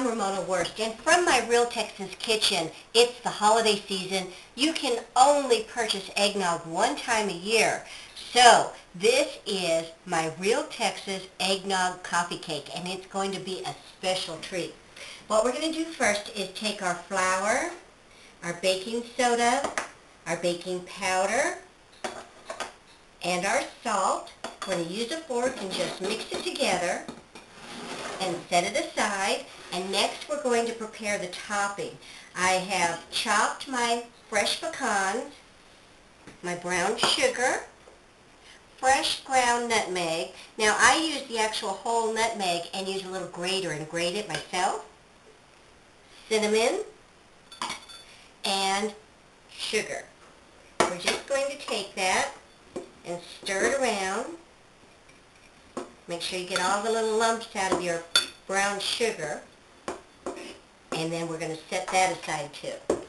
I'm Ramona Werst, and from my Real Texas Kitchen, it's the holiday season. You can only purchase eggnog one time a year. So, this is my Real Texas Eggnog Coffee Cake, and it's going to be a special treat. What we're going to do first is take our flour, our baking soda, our baking powder, and our salt. We're going to use a fork and just mix it together and set it aside. Going to prepare the topping. I have chopped my fresh pecans, my brown sugar, fresh ground nutmeg. Now I use the actual whole nutmeg and use a little grater and grate it myself. Cinnamon and sugar. We're just going to take that and stir it around. Make sure you get all the little lumps out of your brown sugar. And then we're going to set that aside too.